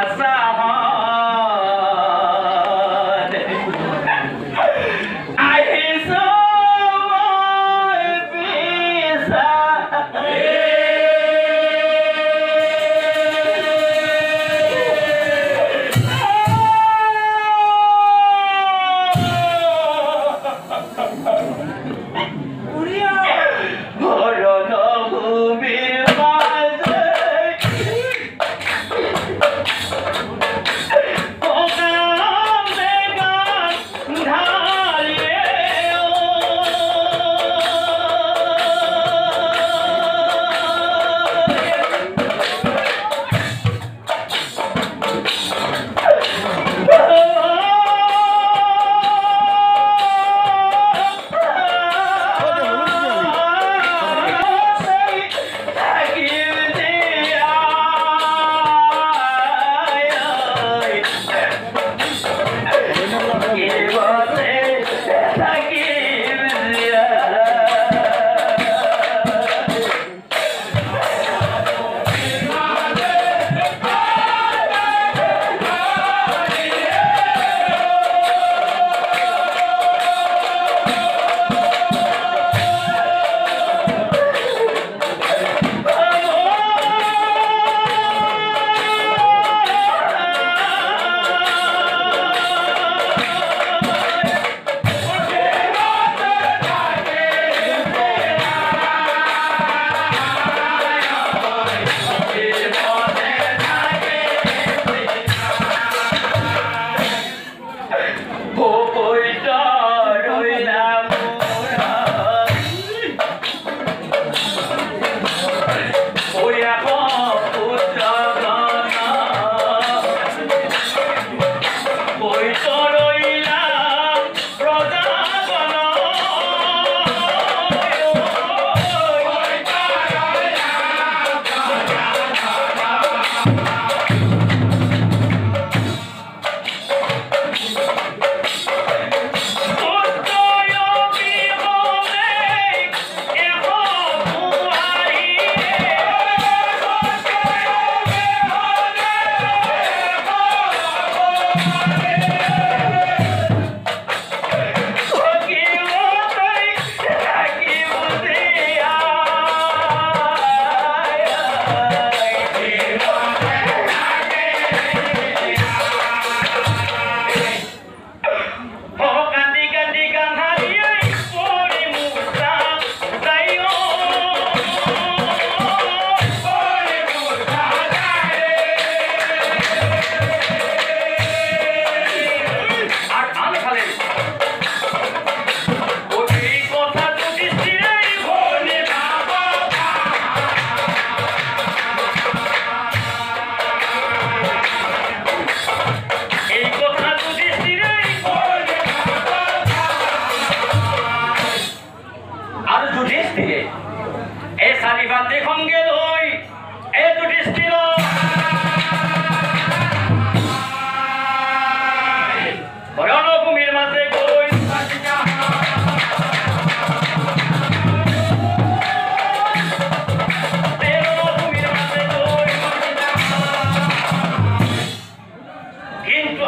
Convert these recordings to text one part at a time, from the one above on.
Gaza.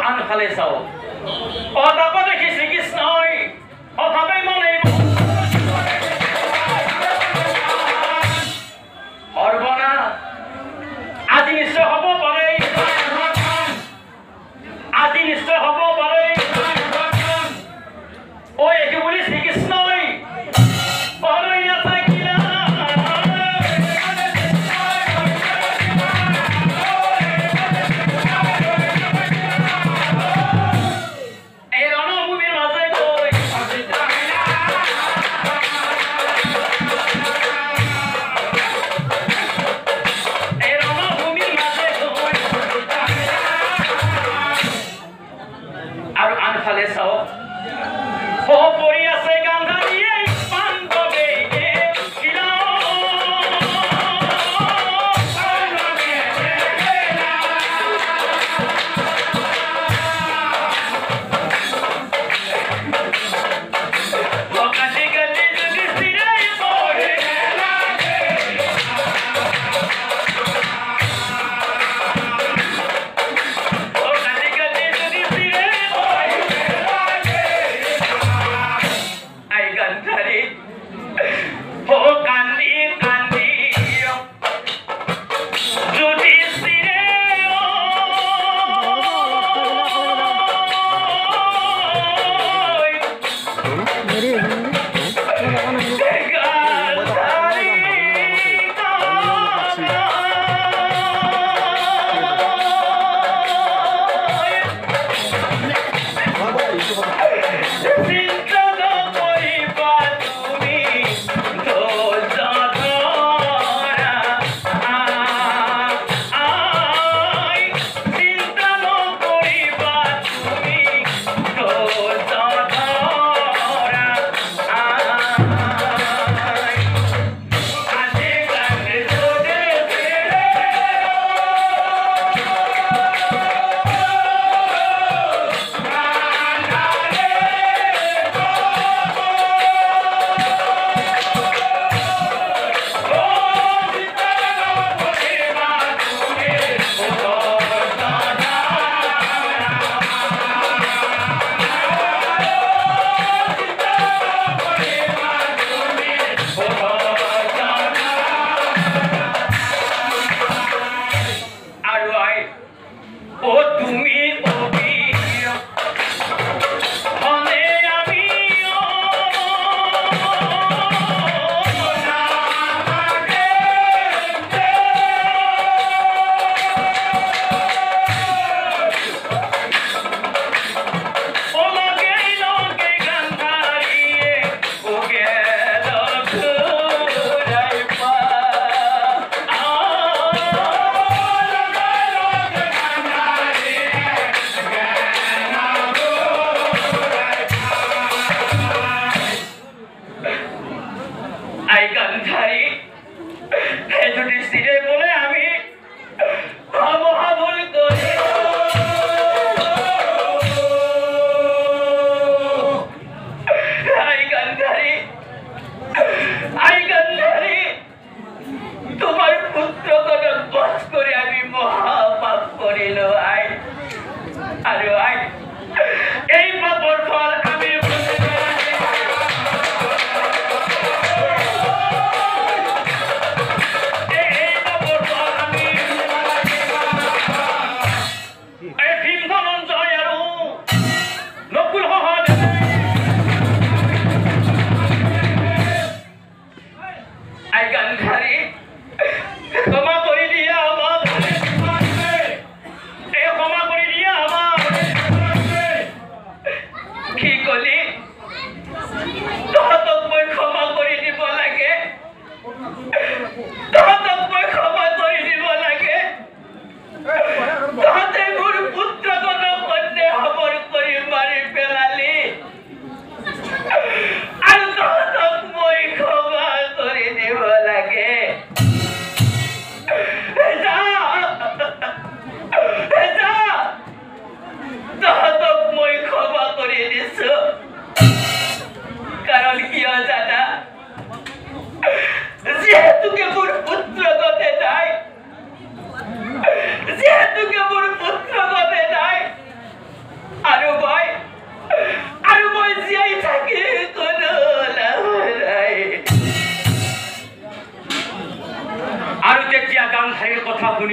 আনফালে চাওক অতাপা দেখি শ্ৰীকৃষ্ণই অভাৱে মনে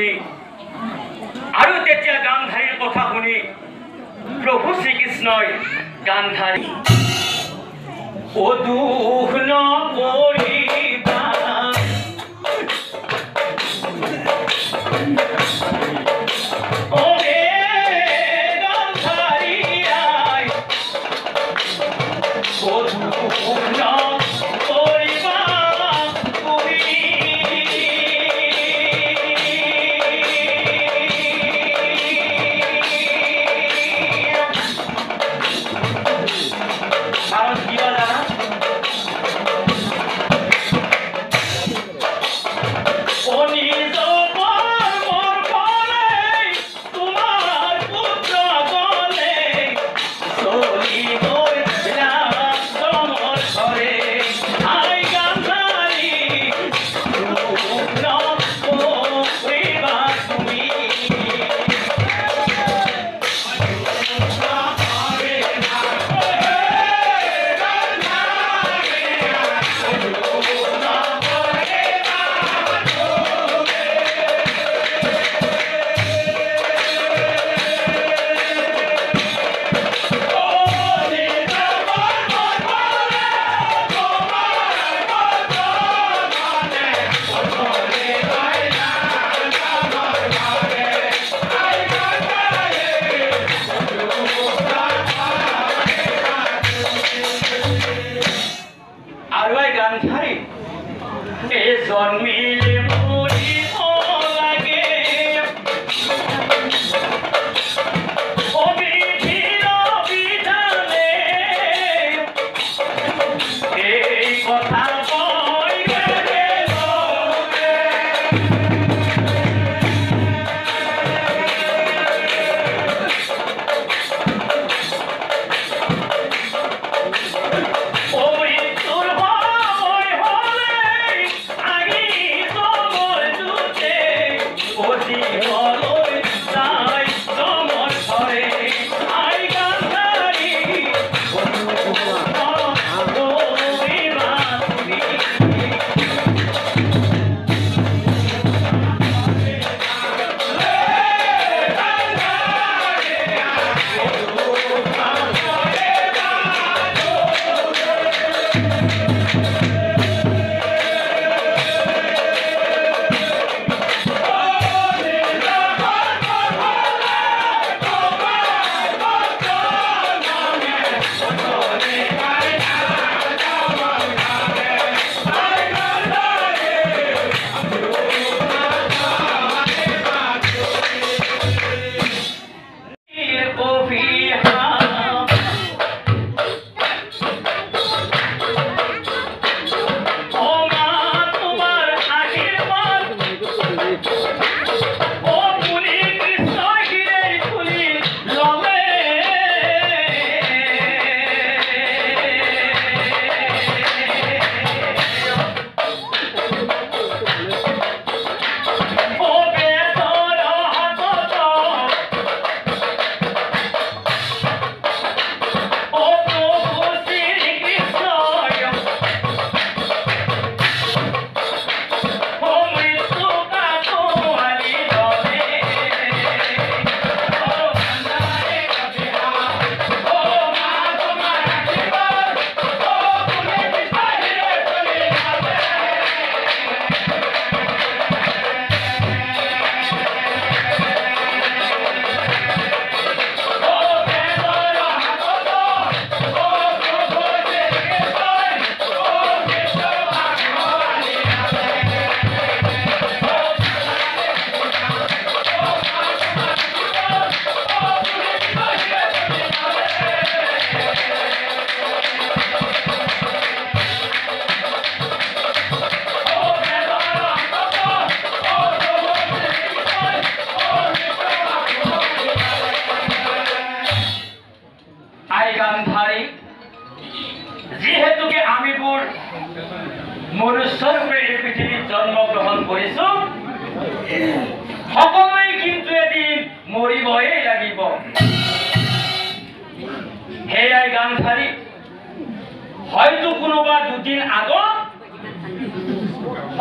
শুনি আৰু তেতিয়া গান্ধাৰীৰ কথা শুনি। প্ৰভু শ্ৰীকৃষ্ণই গান্ধাৰী অদুখ Obrigado.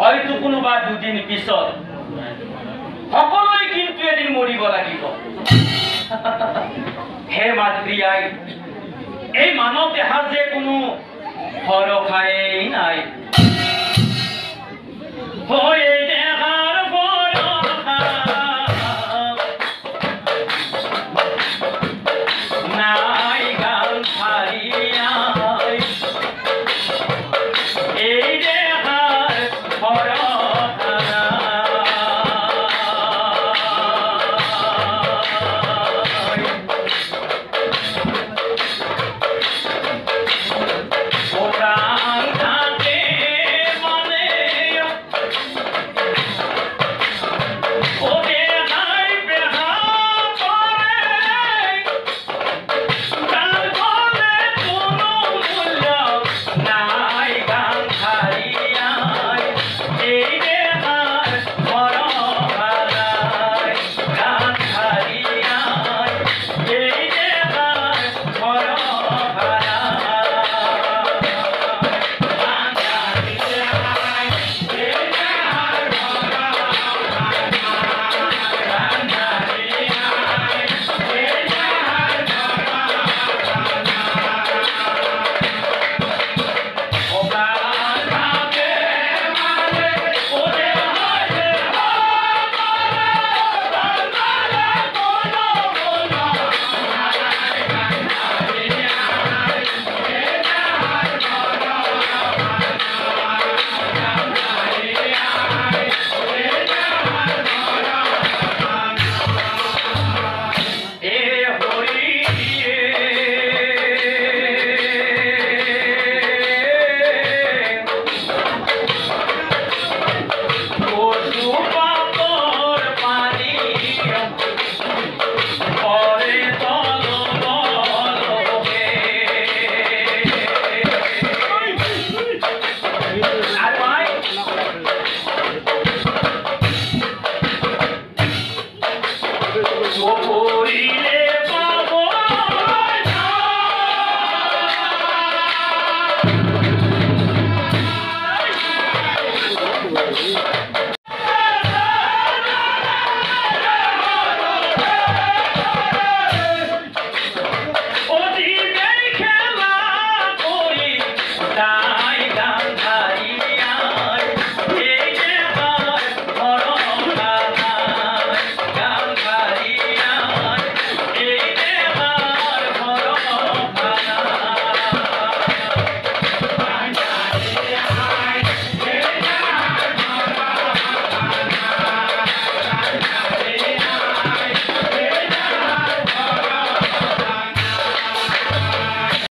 হয়তো কোনোবা দুদিন পিছত। সকলোৱে কিন্তু এদিন মৰিব লাগিব। হে মাতৃ আই এই মানৱ দেহা যে কোনো ভৰসাই নাই। হয়